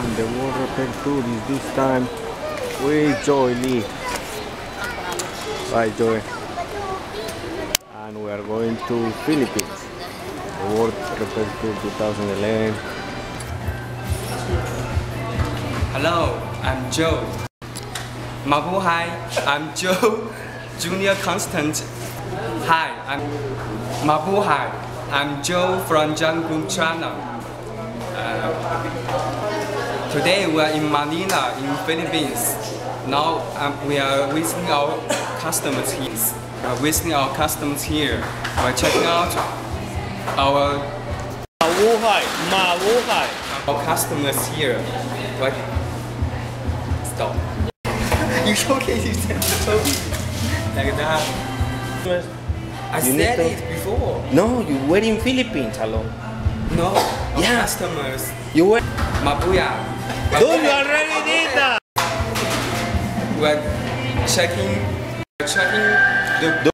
And the World Repair Tour is this time with Joy Lee. Right, Joy. And we are going to Philippines. The World Tour 2011. Hello, I'm Joe. Mabuhay, I'm Joe, Junior Constant. Hi, I'm Mabuhay. I'm Joe from Group Channel. Uh, today we are in Manila, in Philippines. Now um, we are visiting our customers here. Uh, visiting our customers here. We're checking out our Mabuhay! Mabuhay! our customers here. What? Stop. you showcase yourself like that. I You said to- it before. No, you were in Philippines alone. No. Our Yeah. Customers. You were. Mabuya. Dude, you already did that! We're checking. We're checking the